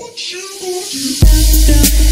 What you gonna do?